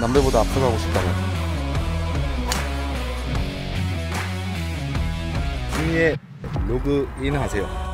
남들보다 앞서가고 싶다면 승리에 로그인 하세요.